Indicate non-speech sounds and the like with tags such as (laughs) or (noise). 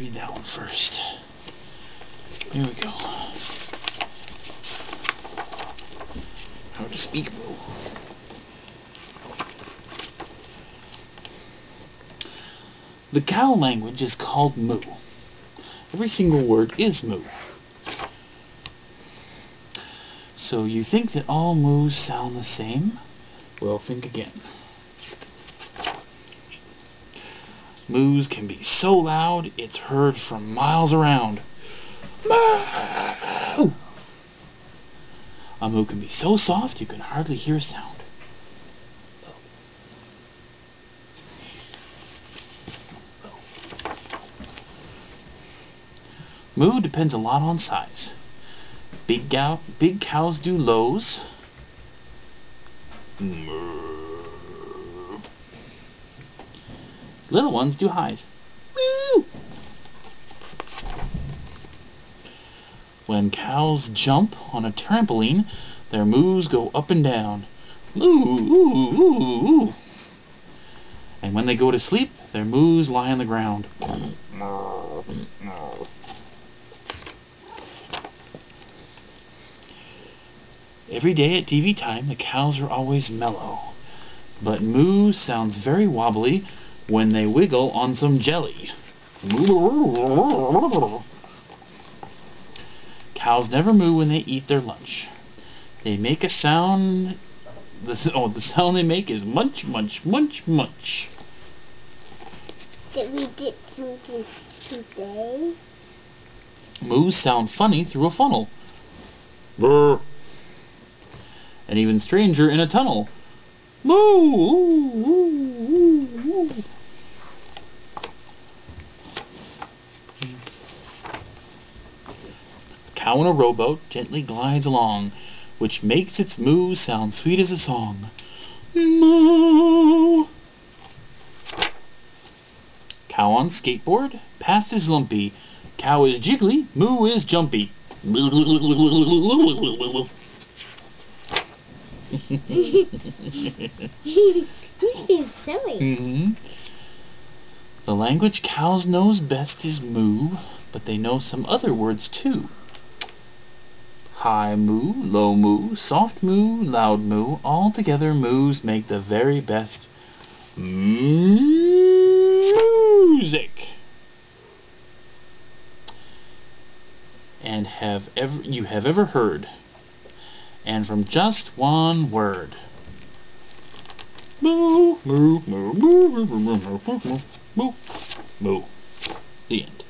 read that one first. Here we go. How to speak moo. The cow language is called moo. Every single word is moo. So you think that all moos sound the same? Well, think again. Moos can be so loud it's heard from miles around. Moo! A moo can be so soft you can hardly hear a sound. Moo depends a lot on size. Big, big cows do lows. Little ones do highs. Woo! When cows jump on a trampoline, their moos go up and down. Moo, ooh, ooh, ooh. And when they go to sleep, their moos lie on the ground. Every day at TV time, the cows are always mellow. But moo sounds very wobbly when they wiggle on some jelly. Cows never moo when they eat their lunch. They make a sound. The, (laughs) oh, the sound they make is munch, munch, munch, munch. Did we did something today? Moos sound funny through a funnel. Brr. And even stranger in a tunnel. Moo! Ooh, ooh, ooh, a cow in a rowboat gently glides along, which makes its moo sound sweet as a song. Moo! Cow on skateboard, path is lumpy, cow is jiggly, moo is jumpy. (laughs) He's silly. hmm The language cows knows best is moo, but they know some other words too. High moo, low moo, soft moo, loud moo, all together moos make the very best music. And have ever you have ever heard and from just one word. Moo, moo, moo, moo, moo, moo, moo, moo, moo, moo. The end.